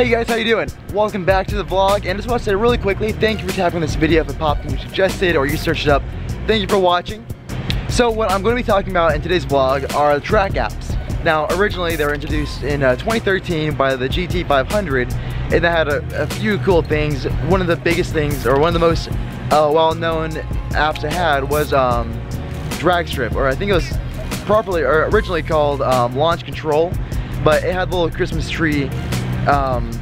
Hey guys, how you doing? Welcome back to the vlog, and I just want to say really quickly, thank you for tapping this video if it popped and you suggested or you searched it up. Thank you for watching. So what I'm going to be talking about in today's vlog are the track apps. Now, originally they were introduced in uh, 2013 by the GT500, and they had a, a, few cool things. One of the biggest things, or one of the most uh, well-known apps it had was um, Drag Strip, or I think it was properly, or originally called um, Launch Control, but it had the little Christmas tree um,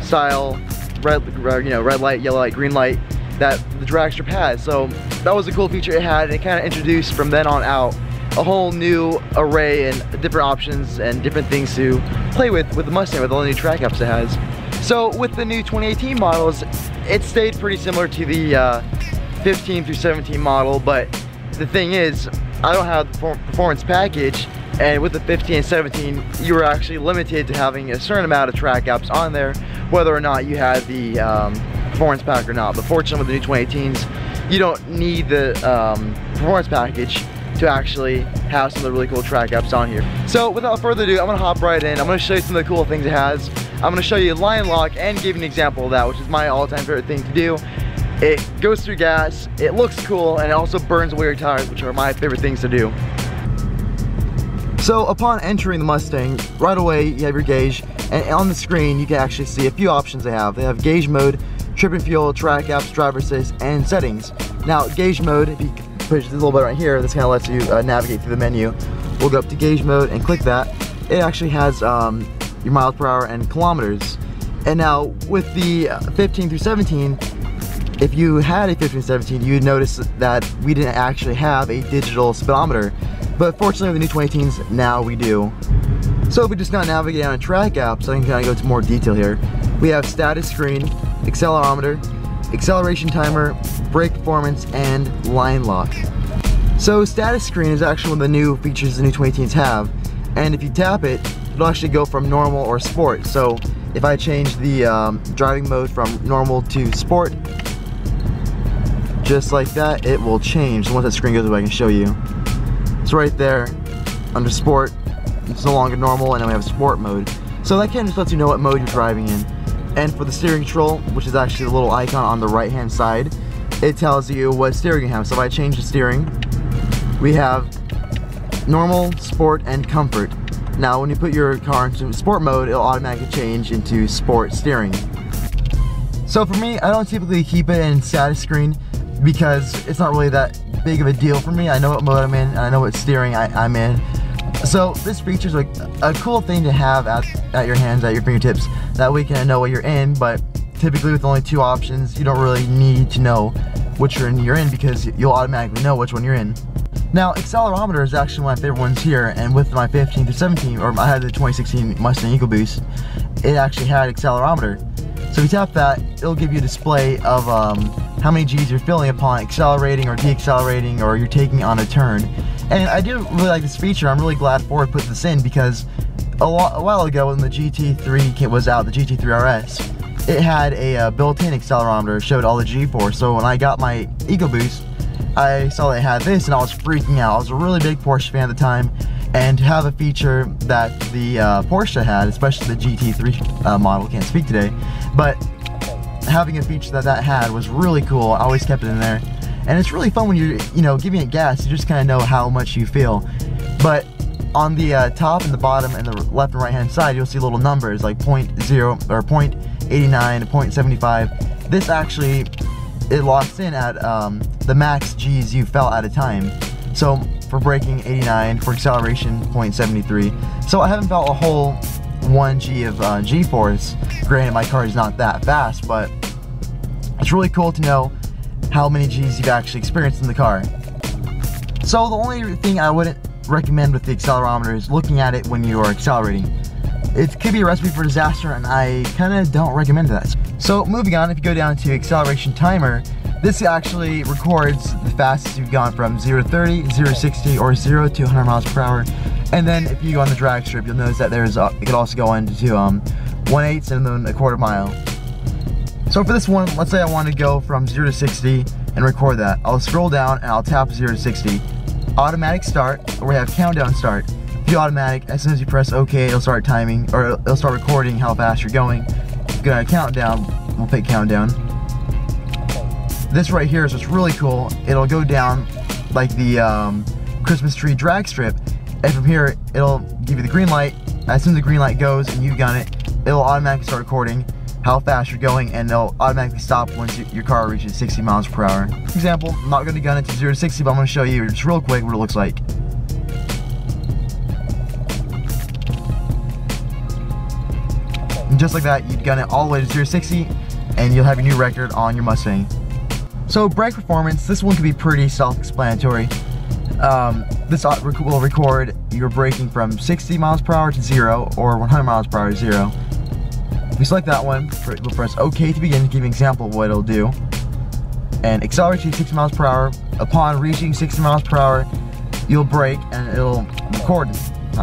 style, red, you know, red light, yellow light, green light that the drag strip has. So that was a cool feature it had and it kind of introduced from then on out a whole new array and different options and different things to play with with the Mustang with all the new track apps it has. So with the new 2018 models, it stayed pretty similar to the uh, 15 through 17 model, but the thing is, I don't have the performance package and with the 15 and 17, you were actually limited to having a certain amount of track apps on there, whether or not you had the um, performance pack or not. But fortunately with the new 2018s, you don't need the um, performance package to actually have some of the really cool track apps on here. So without further ado, I'm gonna hop right in. I'm gonna show you some of the cool things it has. I'm gonna show you line lock and give you an example of that, which is my all-time favorite thing to do. It goes through gas, it looks cool, and it also burns away your tires, which are my favorite things to do. So upon entering the Mustang, right away you have your gauge, and on the screen you can actually see a few options they have. They have gauge mode, trip and fuel, track apps, driver assist, and settings. Now gauge mode, if you push this little button right here, this kind of lets you uh, navigate through the menu. We'll go up to gauge mode and click that. It actually has um, your miles per hour and kilometers. And now with the uh, 15 through 17, if you had a 15 17, you'd notice that we didn't actually have a digital speedometer. But fortunately with the new 2018s, now we do. So if we just now navigate on a track app, so I can kind of go into more detail here, we have status screen, accelerometer, acceleration timer, brake performance, and line lock. So status screen is actually one of the new features the new 2018s have, and if you tap it, it'll actually go from normal or sport. So if I change the um, driving mode from normal to sport, just like that, it will change. Once that screen goes away, I can show you. It's right there under sport. It's no longer normal and then we have sport mode. So that kind of just lets you know what mode you're driving in. And for the steering control, which is actually the little icon on the right hand side, it tells you what steering you have. So if I change the steering, we have normal, sport, and comfort. Now when you put your car into sport mode, it'll automatically change into sport steering. So for me, I don't typically keep it in status screen because it's not really that big of a deal for me. I know what mode I'm in, and I know what steering I, am in. So this feature is like a cool thing to have at, at your hands, at your fingertips. That way you can know what you're in, but typically with only two options, you don't really need to know which one you're in because you'll automatically know which one you're in. Now, accelerometer is actually one of my favorite ones here, and with my 15 to 17, or I had the 2016 Mustang EcoBoost, it actually had accelerometer. So if you tap that, it'll give you a display of um, how many G's you're feeling upon accelerating or deaccelerating or you're taking on a turn. And I do really like this feature. I'm really glad Ford put this in because a, a while ago when the GT3 was out, the GT3 RS, it had a uh, built-in accelerometer, showed all the G-force. So when I got my EcoBoost, I saw they had this and I was freaking out. I was a really big Porsche fan at the time and to have a feature that the uh, Porsche had, especially the GT3 uh, model, can't speak today, but having a feature that that had was really cool. I always kept it in there. And it's really fun when you're, you know, giving it gas, you just kind of know how much you feel. But on the uh, top and the bottom and the left and right hand side, you'll see little numbers like 0.0 or 0.89, 0.75. This actually, it locks in at um, the max G's you felt at a time. So for braking 89, for acceleration 0.73. So I haven't felt a whole 1G of uh, G-force. Granted, my car is not that fast, but it's really cool to know how many G's you've actually experienced in the car. So the only thing I wouldn't recommend with the accelerometer is looking at it when you are accelerating. It could be a recipe for disaster and I kind of don't recommend that. So moving on, if you go down to acceleration timer, this actually records the fastest you've gone from 0 to 30, 0 to 60, or 0 to 100 miles per hour. And then if you go on the drag strip, you'll notice that there's it could also go into um, 1 8 and then a quarter mile. So for this one, let's say I want to go from 0 to 60 and record that. I'll scroll down and I'll tap 0 to 60. Automatic start, or we have countdown start. If you automatic, as soon as you press OK, it'll start timing, or it'll start recording how fast you're going. looking at countdown, we'll pick countdown. This right here is what's really cool. It'll go down like the um, Christmas tree drag strip. And from here, it'll give you the green light. As soon as the green light goes and you've got it, it'll automatically start recording how fast you're going and it'll automatically stop once your car reaches 60 miles per hour. For example, I'm not gonna gun it to 0 to 60, but I'm gonna show you just real quick what it looks like. And just like that, you'd gun it all the way to 0 to 60 and you'll have your new record on your Mustang. So brake performance, this one could be pretty self-explanatory. Um, this will record your braking from 60 miles per hour to zero or 100 miles per hour to zero. If you select that one, we'll press OK to begin to give an example of what it'll do. And accelerate to 60 miles per hour. Upon reaching 60 miles per hour, you'll brake and it'll record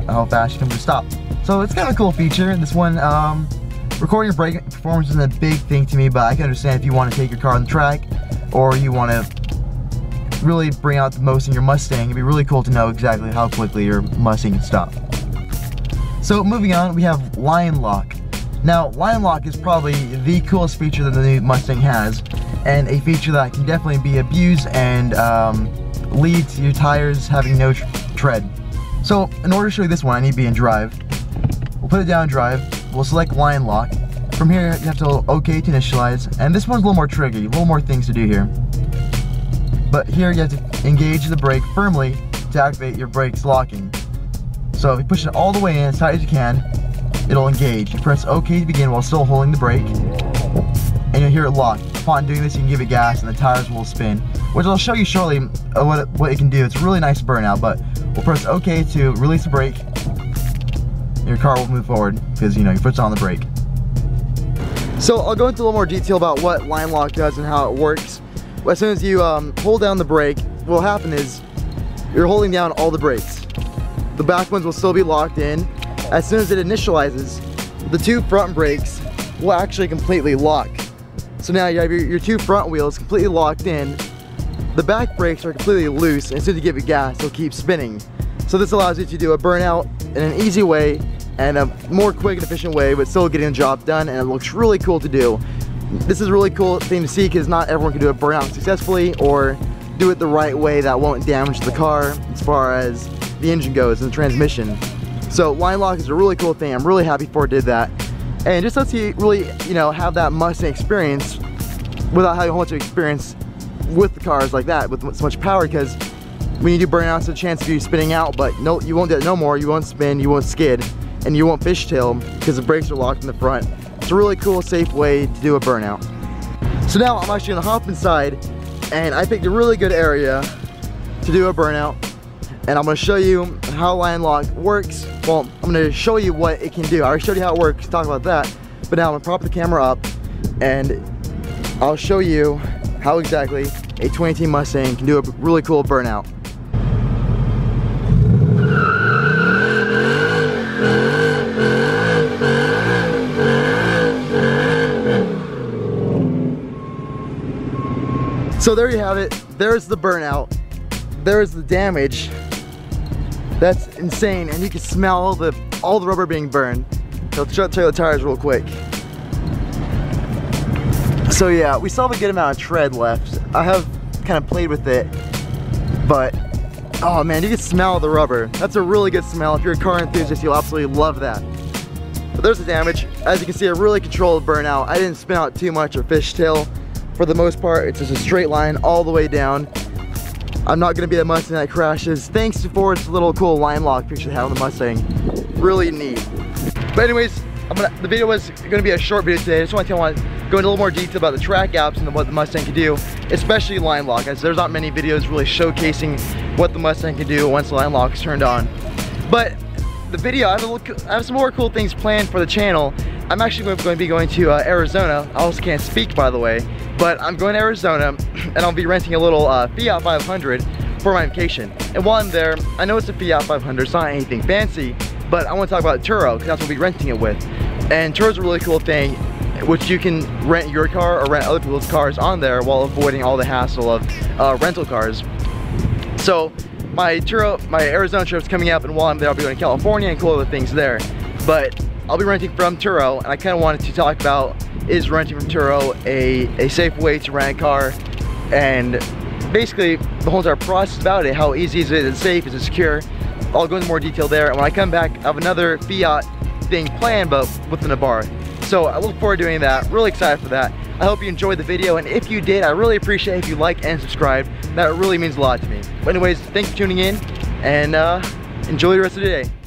how fast you come to stop. So it's kind of a cool feature. This one, um, recording your brake performance isn't a big thing to me, but I can understand if you want to take your car on the track or you want to really bring out the most in your Mustang, it'd be really cool to know exactly how quickly your Mustang can stop. So moving on, we have Line Lock. Now, Line Lock is probably the coolest feature that the new Mustang has, and a feature that can definitely be abused and um, lead to your tires having no tread. So, in order to show you this one, I need to be in drive. We'll put it down in drive, we'll select Line Lock, from here, you have to OK to initialize, and this one's a little more tricky, a little more things to do here. But here you have to engage the brake firmly to activate your brakes locking. So if you push it all the way in as tight as you can, it'll engage. You press OK to begin while still holding the brake, and you'll hear it lock. Upon doing this, you can give it gas and the tires will spin, which I'll show you shortly what it, what it can do. It's a really nice burnout, but we'll press OK to release the brake, your car will move forward because you know your foot's on the brake. So I'll go into a little more detail about what line lock does and how it works. As soon as you um, hold down the brake, what will happen is you're holding down all the brakes. The back ones will still be locked in. As soon as it initializes, the two front brakes will actually completely lock. So now you have your, your two front wheels completely locked in. The back brakes are completely loose, and as soon as you give it gas, they'll keep spinning. So this allows you to do a burnout in an easy way and a more quick and efficient way, but still getting the job done, and it looks really cool to do. This is a really cool thing to see because not everyone can do a burnout successfully or do it the right way that won't damage the car as far as the engine goes and the transmission. So line lock is a really cool thing. I'm really happy Ford did that. And just lets you really, you know, have that Mustang experience without having a whole bunch of experience with the cars like that with so much power because when you do burnouts, there's a chance of you spinning out, but no, you won't do it no more. You won't spin, you won't skid and you won't fishtail because the brakes are locked in the front. It's a really cool, safe way to do a burnout. So now I'm actually gonna hop inside and I picked a really good area to do a burnout and I'm gonna show you how line lock works. Well, I'm gonna show you what it can do. I already showed you how it works, talk about that, but now I'm gonna prop the camera up and I'll show you how exactly a 2018 Mustang can do a really cool burnout. So there you have it. There's the burnout. There's the damage. That's insane. And you can smell all the all the rubber being burned. Try to the tires real quick. So yeah, we still have a good amount of tread left. I have kind of played with it, but oh man, you can smell the rubber. That's a really good smell. If you're a car enthusiast, you'll absolutely love that. But there's the damage. As you can see, a really controlled burnout. I didn't spin out too much or fishtail for the most part, it's just a straight line all the way down. I'm not gonna be the Mustang that crashes. Thanks to Ford's little cool line lock picture they have on the Mustang. Really neat. But anyways, gonna, the video was gonna be a short video today. I just want to go into a little more detail about the track apps and what the Mustang can do, especially line lock, as there's not many videos really showcasing what the Mustang can do once the line lock is turned on. But the video, I have, I have some more cool things planned for the channel. I'm actually going to be going to uh, Arizona. I also can't speak, by the way. But I'm going to Arizona and I'll be renting a little uh, Fiat 500 for my vacation. And while I'm there, I know it's a Fiat 500, it's not anything fancy, but I want to talk about Turo because that's what we'll be renting it with. And Turo's a really cool thing which you can rent your car or rent other people's cars on there while avoiding all the hassle of uh, rental cars. So my Turo, my Arizona trip's coming up and while I'm there I'll be going to California and cool other things there. But I'll be renting from Turo and I kind of wanted to talk about is renting from Turo a, a safe way to rent a car and basically the whole entire process about it, how easy is it, is it safe, is it secure, I'll go into more detail there. And when I come back, I have another Fiat thing planned, but with an Abarth. So I look forward to doing that, really excited for that. I hope you enjoyed the video, and if you did, I really appreciate if you like and subscribe. That really means a lot to me. But anyways, thanks for tuning in, and uh, enjoy the rest of the day.